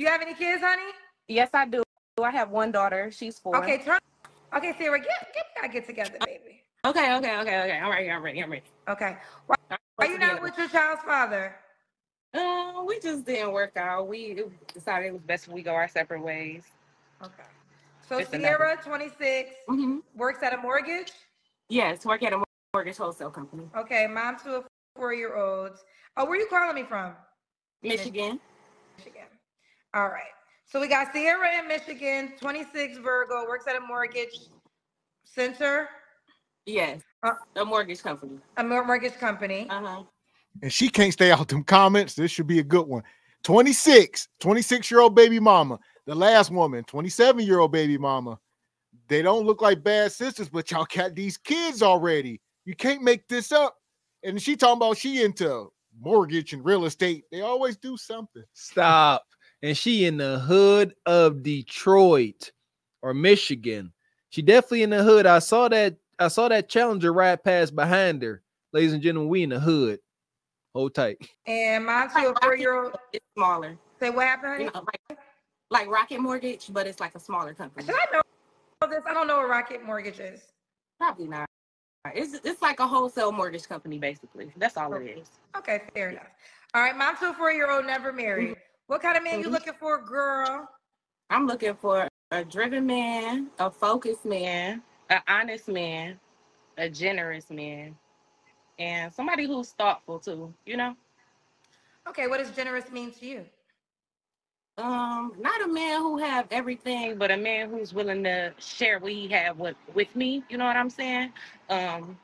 You have any kids, honey? Yes, I do. I have one daughter. She's four. Okay, turn. Okay, Sarah, get get gotta get together, baby. Okay, okay, okay, okay. I'm ready. I'm ready. I'm ready. Okay. Why, are you not with your child's father? Uh, we just didn't work out. We decided it was best if we go our separate ways. Okay. So It's Sierra, 26, Mm-hmm. works at a mortgage. Yes, work at a mortgage wholesale company. Okay, mom to a four-year-old. Oh, where are you calling me from? Michigan. All right. So we got Sierra in Michigan, 26 Virgo, works at a mortgage center, Yes. Uh, a mortgage company. a mortgage company. Uh huh. And she can't stay out them comments. This should be a good one. 26, 26 year old baby mama. The last woman, 27 year old baby mama. They don't look like bad sisters, but y'all got these kids already. You can't make this up. And she talking about she into mortgage and real estate. They always do something. Stop. And she in the hood of Detroit or Michigan. She definitely in the hood. I saw that. I saw that Challenger ride past behind her. Ladies and gentlemen, we in the hood. Hold tight. And my to a four-year-old. is smaller. Say what happened, You know, like like Rocket Mortgage, but it's like a smaller company. Should I know this? I don't know what Rocket Mortgage is. Probably not. It's it's like a wholesale mortgage company, basically. That's all it is. Okay, fair enough. All right, my two four-year-old, never married. Mm-hmm. What kind of man you looking for, girl? I'm looking for a driven man, a focused man, an honest man, a generous man, and somebody who's thoughtful too. You know, Okay, what does generous mean to you? um, not a man who have everything, but a man who's willing to share what he have with with me. You know what I'm saying? Um,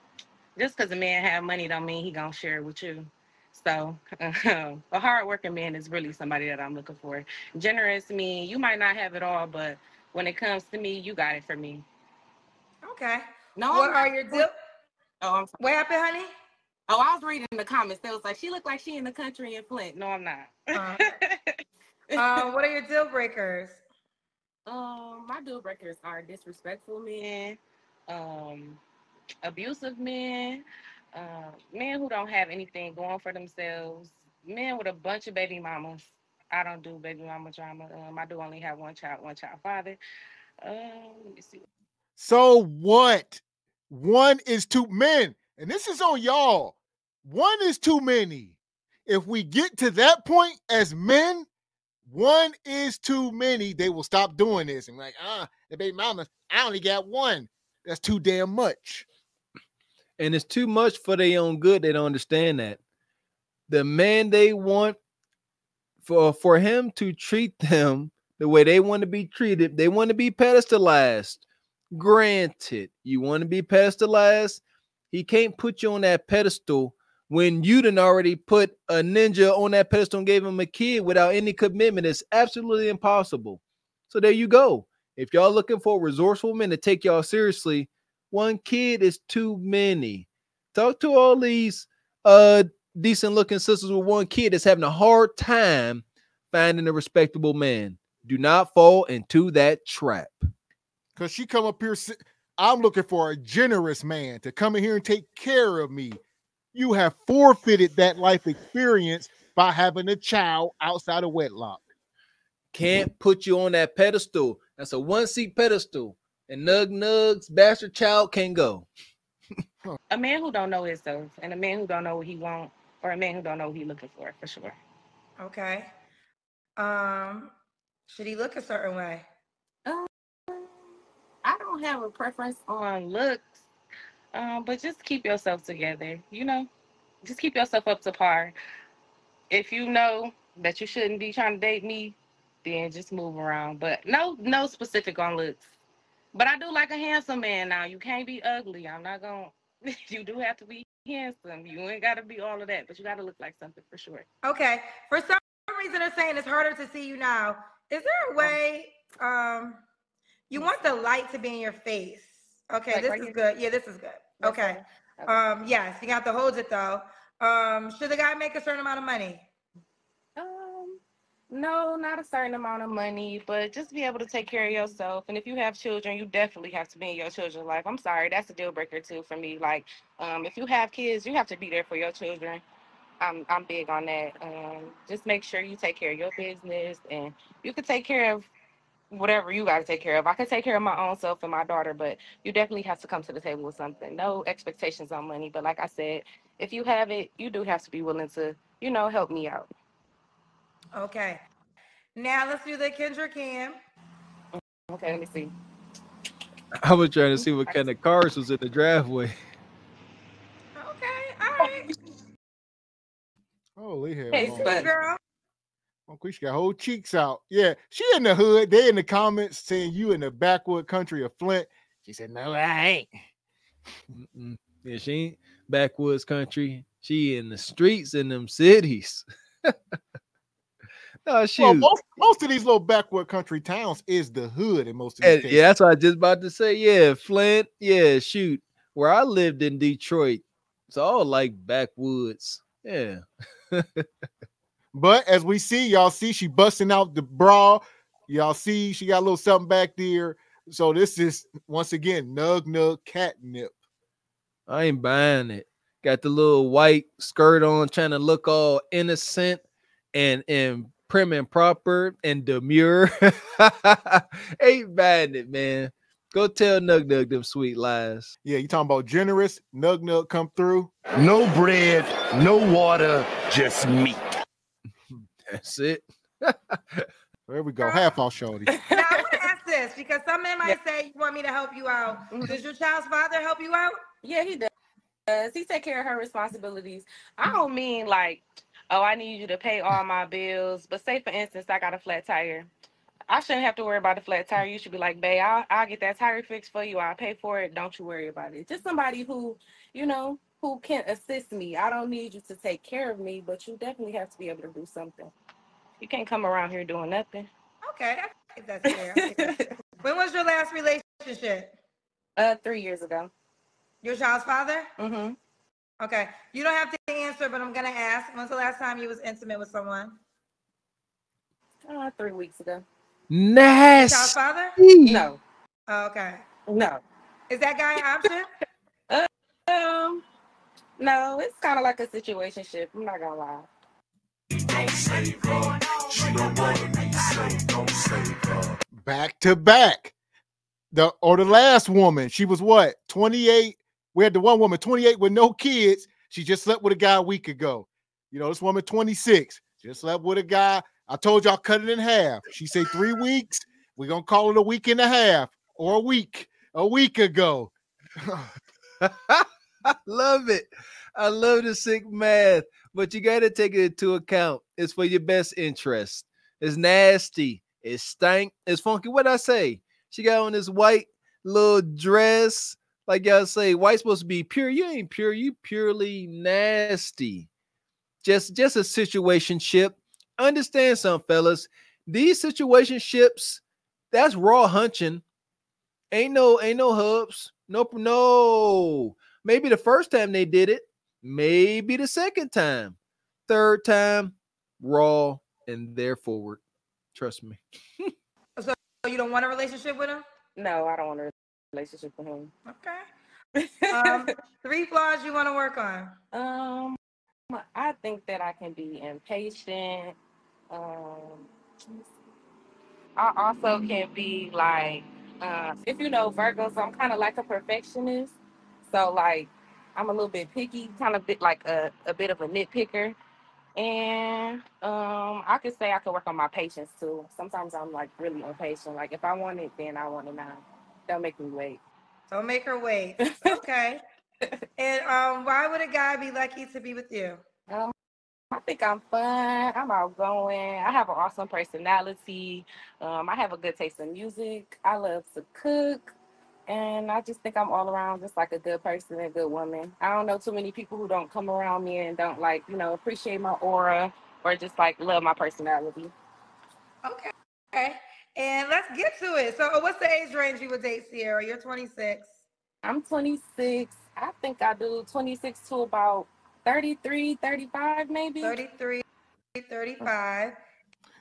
just because a man have money don't mean he gonna share it with you. So a hardworking man is really somebody that I'm looking for. Generous me, you might not have it all, but when it comes to me, you got it for me. Okay. No, what I'm are your deal? Oh, I'm sorry. What happened, honey? Oh, I was reading the comments. They was like, she looked like she in the country in Flint. No, I'm not. Uh, uh, what are your deal breakers? um, my deal breakers are disrespectful men, um, abusive men, uh, men who don't have anything going for themselves, men with a bunch of baby mamas. I don't do baby mama drama. Um, I do only have one child, one child father. Um, let me see. So what? One is too men, and this is on y'all. One is too many. If we get to that point as men, one is too many. They will stop doing this and like, ah, the baby mama, I only got one. That's too damn much. And it's too much for their own good. They don't understand that. The man they want for for him to treat them the way they want to be treated, they want to be pedestalized. Granted, you want to be pedestalized, he can't put you on that pedestal when you done already put a ninja on that pedestal and gave him a kid without any commitment. It's absolutely impossible. So there you go. If y'all looking for resourceful men to take y'all seriously, one kid is too many. Talk to all these uh decent looking sisters with one kid that's having a hard time finding a respectable man. Do not fall into that trap. Cause she come up here. I'm looking for a generous man to come in here and take care of me. You have forfeited that life experience by having a child outside of wedlock. Can't put you on that pedestal. That's a one seat pedestal. And Nug Nugs, Bastard Child can go. A man who don't know himself, and a man who don't know what he want, or a man who don't know what he looking for, for sure. Okay. Um, should he look a certain way? Um, I don't have a preference on looks, um, but just keep yourself together. You know, just keep yourself up to par. If you know that you shouldn't be trying to date me, then just move around. But no, no specific on looks. But I do like a handsome man. Now you can't be ugly. I'm not gonna. You do have to be handsome. You ain't got to be all of that, but you got to look like something for sure. Okay. For some reason, they're saying it's harder to see you now. Is there a way? Um, you want the light to be in your face. Okay, Like this right is here? good. Yeah, this is good. That's Okay. Um, yes, you got to hold it though. Um, should the guy make a certain amount of money? Um, no, not a certain amount of money, but just be able to take care of yourself. And if you have children, you definitely have to be in your children's life. I'm sorry, that's a deal breaker too for me. Like, um, if you have kids, you have to be there for your children. I'm I'm big on that. Um, just make sure you take care of your business, and you can take care of whatever you got to take care of. I can take care of my own self and my daughter, but you definitely have to come to the table with something. No expectations on money, but like I said, if you have it, you do have to be willing to, you know, help me out. Okay. Now let's do the Kendra Cam. Okay, let me see. I was trying to see what kind of cars was in the driveway. Okay, all right. Holy hell. Hey, Uncle but- Girl. Uncle, she got whole cheeks out. Yeah, she in the hood. They in the comments saying you in the backwood country of Flint. She said, No, I ain't. Mm-mm. Yeah, she ain't backwoods country. She in the streets in them cities. no, shoot. Well, most, most of these little backwood country towns is the hood in most of these And- yeah, that's what I was just about to say. Yeah, Flint. Yeah, shoot. Where I lived in Detroit, it's all like backwoods. Yeah. But as we see, y'all see she busting out the bra. Y'all see she got a little something back there. So this is once again nug nug catnip. I ain't buying it. Got the little white skirt on, trying to look all innocent and and prim and proper and demure. ain't bad it, man. Go tell Nug Nug them sweet lies. Yeah, you talking about generous? Nug nug come through. No bread, no water, just meat. That's it. There we go. Half off shorty. Now I want to ask this because some men might say you want me to help you out. Mhm. Does your child's father help you out? Yeah, he does. does. He take care of her responsibilities. I don't mean like, oh, I need you to pay all my bills. But say for instance, I got a flat tire. I shouldn't have to worry about the flat tire. You should be like, babe, I'll, I'll get that tire fixed for you. I'll pay for it. Don't you worry about it. Just somebody who, you know, who can assist me. I don't need you to take care of me, but you definitely have to be able to do something. You can't come around here doing nothing. Okay, I think that's fair. I think that's fair. when was your last relationship? uh, three years ago. Your child's father? Mm-hmm. Okay. You don't have to answer, but I'm gonna ask. When's the last time you was intimate with someone? Uh, three weeks ago. Your child's Nasty. father? No, Oh, okay. no. Is that guy an option? Um, no, it's kind of like a situationship. I'm not gonna lie. back to back. The or the last woman, she was what 28. We had the one woman 28 with no kids. She just slept with a guy a week ago. You know, this woman 26 just slept with a guy. I told y'all cut it in half. She said three weeks. We're gonna call it a week and a half or a week, a week ago. I love it. I love the sick math, but you got to take it into account. It's for your best interest. It's nasty. It's stank. It's funky. What I say? She got on this white little dress. Like y'all say, white supposed to be pure. You ain't pure. You purely nasty. Just, just a situation ship. Understand some fellas. These situation ships, that's raw hunching. Ain't no, ain't no hubs. Nope, no. Maybe the first time they did it, maybe the second time, third time, raw and there forward. Trust me. So you don't want a relationship with him? No, I don't want a relationship with him. Okay. Um, three flaws you want to work on. Um, I think that I can be impatient. Um, I also can be like, uh, if you know Virgos, I'm kind of like a perfectionist. So like, I'm a little bit picky, kind of bit like a, a bit of a nitpicker. And um, I could say I could work on my patience too. Sometimes I'm like really impatient. Like if I want it, then I want it now. Don't make me wait. Don't make her wait. Okay. and um, why would a guy be lucky to be with you? Um, I think I'm fun. I'm outgoing. I have an awesome personality. Um, I have a good taste in music. I love to cook. And I just think I'm all around just like a good person and a good woman. I don't know too many people who don't come around me and don't like, you know, appreciate my aura or just like love my personality. Okay. Okay. And let's get to it. So, uh, what's the age range you would date, Sierra? You're 26. I'm 26. I think I do 26 to about 33, 35 maybe. 33, 35.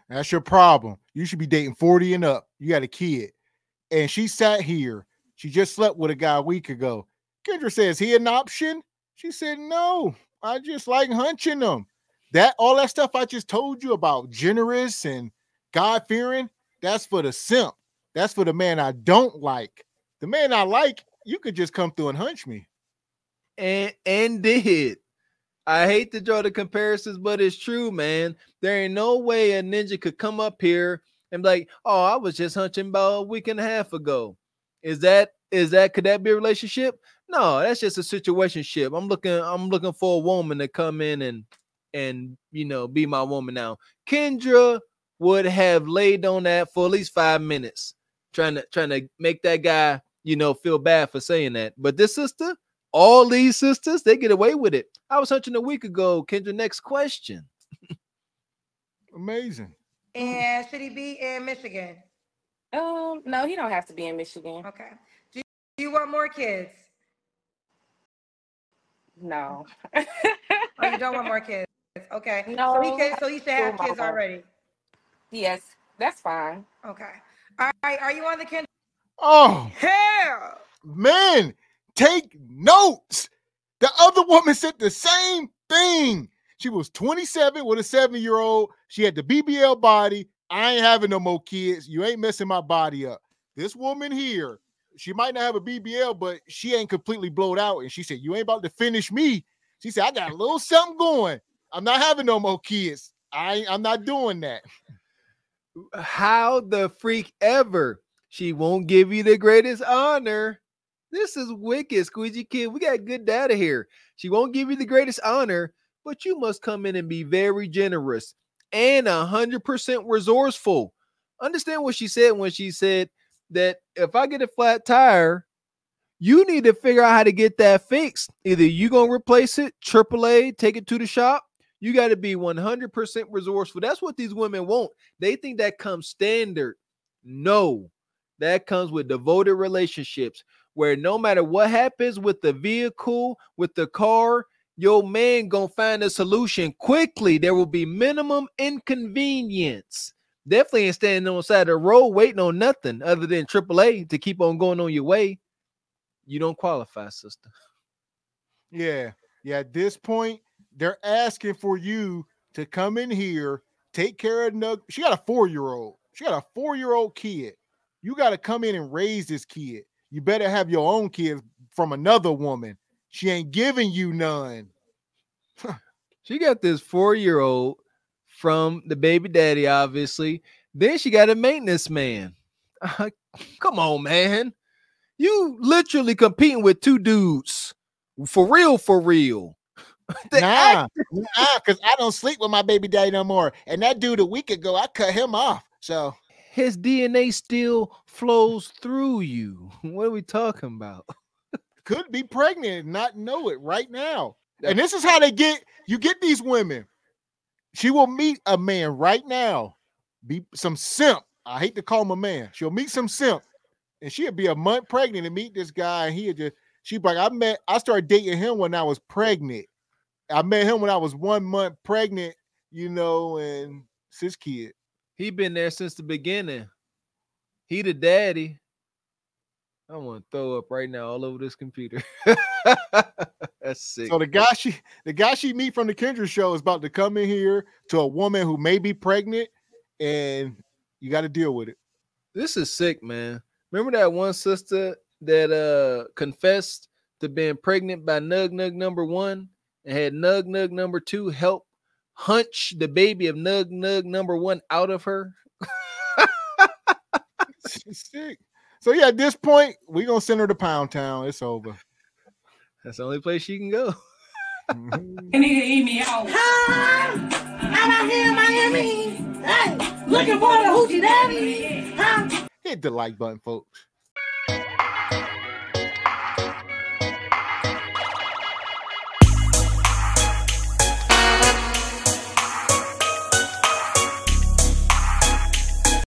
That's your problem. You should be dating 40 and up. You got a kid. And she sat here. She just slept with a guy a week ago. Kendra says, he an option? She said, no. I just like hunching them. That all that stuff I just told you about, generous and God fearing, that's for the simp. That's for the man I don't like. The man I like, you could just come through and hunch me. and and did. I hate to draw the comparisons, but it's true, man. There ain't no way a ninja could come up here and be like, "Oh, I was just hunching about a week and a half ago." Is that is that could that be a relationship? No, that's just a situation ship. I'm looking I'm looking for a woman to come in and and you know be my woman now. Kendra would have laid on that for at least five minutes, trying to trying to make that guy you know feel bad for saying that. But this sister, all these sisters, they get away with it. I was hunching a week ago. Kendra, next question. Amazing. And should he be in Michigan? Um, no, he don't have to be in Michigan. Okay. Do do you want more kids? No. Oh, you don't want more kids? Okay. So he No, can, so he should have kids mama. already. Yes, that's fine. Okay. All right. Are you on the Kendra? Oh Hell. man, take notes. The other woman said the same thing. She was 27 with a seven-year-old. She had the BBL body. I ain't having no more kids. You ain't messing my body up. This woman here, she might not have a BBL, but she ain't completely blowed out. And she said, You ain't about to finish me. She said, I got a little something going. I'm not having no more kids. I ain't- I'm not doing that. How the freak ever? She won't give you the greatest honor. This is wicked, Squeegee Kid. We got good data here. She won't give you the greatest honor, but you must come in and be very generous and a hundred percent resourceful. Understand what she said when she said that if I get a flat tire, you need to figure out how to get that fixed. Either you gonna replace it, AAA, take it to the shop. You got to be 100% resourceful. That's what these women want. They think that comes standard. No, that comes with devoted relationships where no matter what happens with the vehicle, with the car, your man gonna find a solution quickly. There will be minimum inconvenience. Definitely ain't standing on the side of the road waiting on nothing other than AAA to keep on going on your way. You don't qualify, sister. Yeah. Yeah. At this point, they're asking for you to come in here, take care of Nug. She got a four-year-old. She got a four-year-old kid. You got to come in and raise this kid. You better have your own kids from another woman. She ain't giving you none. She got this four year old from the baby daddy, obviously. Then she got a maintenance man. Uh, come on, man. You literally competing with two dudes. For real, for real. The nah, nah, because I don't sleep with my baby daddy no more. And that dude a week ago, I cut him off. So His DNA still flows through you. What are we talking about? could be pregnant and not know it right now. And this is how they get you get these women. She will meet a man right now, be some simp. I hate to call him a man. She'll meet some simp, and she'll be a month pregnant and meet this guy, and he'll just she be like, I met I started dating him when I was pregnant. I met him when I was one month pregnant, you know, and it's his kid. He been there since the beginning. He the daddy. I want to throw up right now all over this computer. That's sick. So the guy she the guy she meet from the Kendra show is about to come in here to a woman who may be pregnant, and you got to deal with it. This is sick, man. Remember that one sister that uh confessed to being pregnant by Nug Nug number one had Nug Nug number two help hunch the baby of Nug Nug number one out of her? Sick. So yeah, at this point, we're gonna send her to Pound Town. It's over. That's the only place she can go. Mhm. nigga eat me out. Huh? I'm out here in Miami. Hey, looking for the hoochie daddy. Huh? Hit the like button, folks.